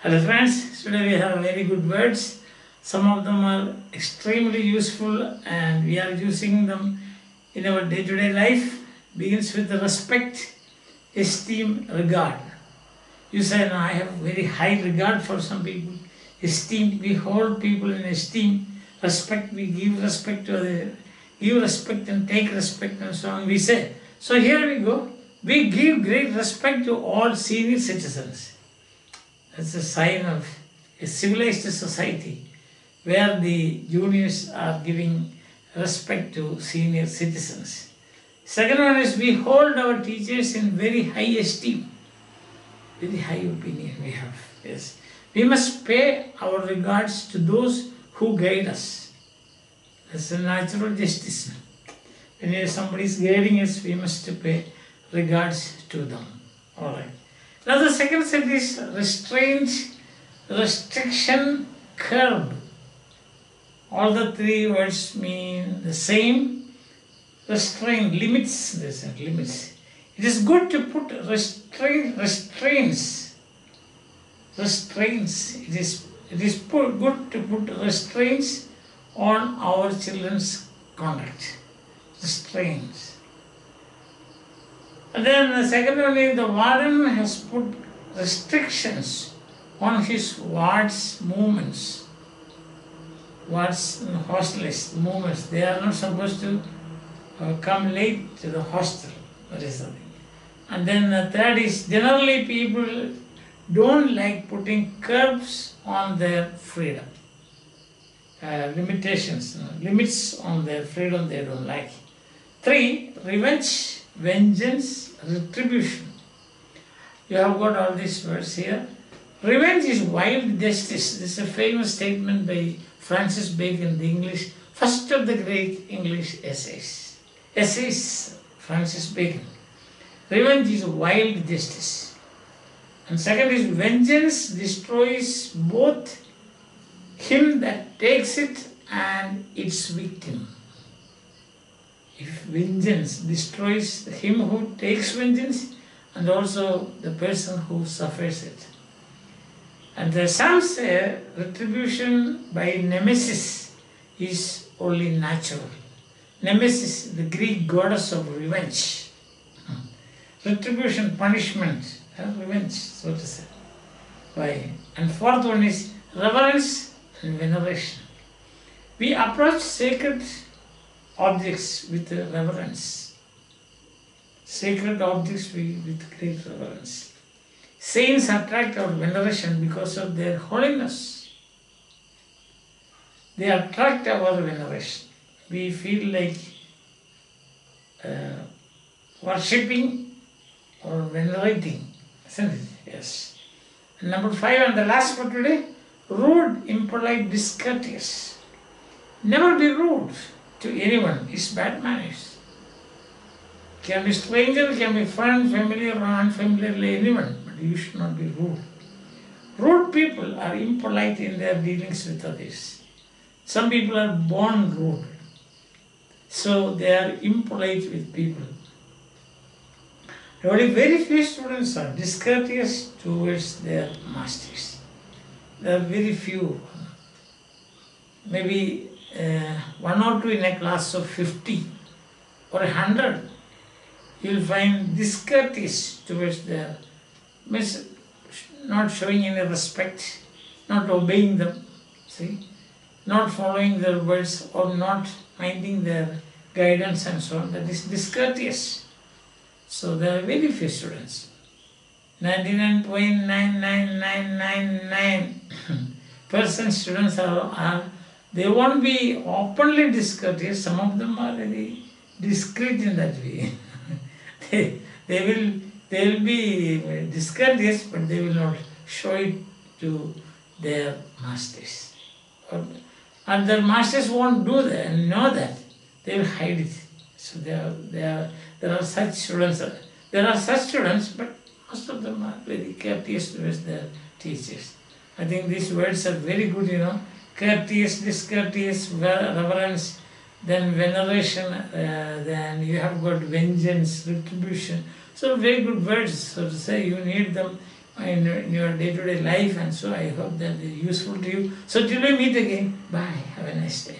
Hello friends, today we have very good words. Some of them are extremely useful and we are using them in our day-to-day life. Begins with respect, esteem, regard. You say, I have very high regard for some people. Esteem, we hold people in esteem. Respect, we give respect to the give respect and take respect and so on. We say. So here we go. We give great respect to all senior citizens. That's a sign of a civilized society where the juniors are giving respect to senior citizens. Second one is we hold our teachers in very high esteem. Very high opinion we have. Yes. We must pay our regards to those who guide us. That's a natural justice. When somebody is guiding us, we must pay regards to them. Alright. Now the second set is restraint, restriction, curb. All the three words mean the same. Restraint, limits, this are limits. It is good to put restraint, restraints. Restraints. It is it is put, good to put restraints on our children's conduct. Restraints. Then the second one is the warden has put restrictions on his ward's movements. Wards hostels movements. They are not supposed to uh, come late to the hostel. Is something. And then the third is generally people don't like putting curbs on their freedom. Uh, limitations, uh, limits on their freedom they don't like. Three, revenge, vengeance, retribution. You have got all these words here. Revenge is wild justice. This is a famous statement by Francis Bacon, the English, first of the great English essays. Essays, Francis Bacon. Revenge is wild justice. And second is vengeance destroys both him that takes it and its victim. If vengeance destroys him who takes vengeance and also the person who suffers it. And the some say retribution by nemesis is only natural. Nemesis, the Greek goddess of revenge. Retribution, punishment, revenge, so to say. Why? And fourth one is reverence and veneration. We approach sacred objects with reverence. Sacred objects with great reverence. Saints attract our veneration because of their holiness. They attract our veneration. We feel like uh, worshipping or venerating, isn't it? Yes. And number five and the last for today, rude, impolite, discourteous. Never be rude to anyone. It's bad manners. Can be stranger, can be friend, familiar or unfamiliar, anyone, but you should not be rude. Rude people are impolite in their dealings with others. Some people are born rude, so they are impolite with people. Only very few students are discourteous towards their masters. There are very few, maybe uh, one or two in a class of 50 or 100. You will find discourteous towards their, means not showing any respect, not obeying them, see, not following their words or not minding their guidance and so on. That is discourteous. So there are very few students. 99.99999 percent students are, are they won't be openly discourteous. Some of them are very discreet in that way. they, they will they will be discourteous, but they will not show it to their masters. And their masters won't do that and know that. They will hide it. So there are, there are, there are such students. There are such students, but most of them are very courteous towards their teachers. I think these words are very good, you know. Courteous, discourteous, reverence, then veneration, uh, then you have got vengeance, retribution. So very good words, so to say, you need them in, in your day-to-day life and so I hope that is useful to you. So till we meet again, bye. Have a nice day.